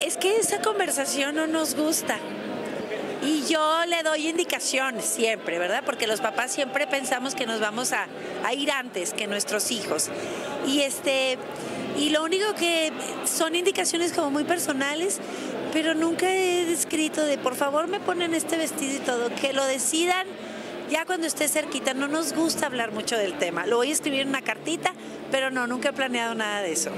Es que esa conversación no nos gusta. Y yo le doy indicaciones siempre, ¿verdad? Porque los papás siempre pensamos que nos vamos a, ir antes que nuestros hijos. Y este y lo único que son indicaciones como muy personales, pero nunca he descrito de por favor me ponen este vestido y todo, que lo decidan ya cuando esté cerquita. No nos gusta hablar mucho del tema. Lo voy a escribir en una cartita, pero no, nunca he planeado nada de eso.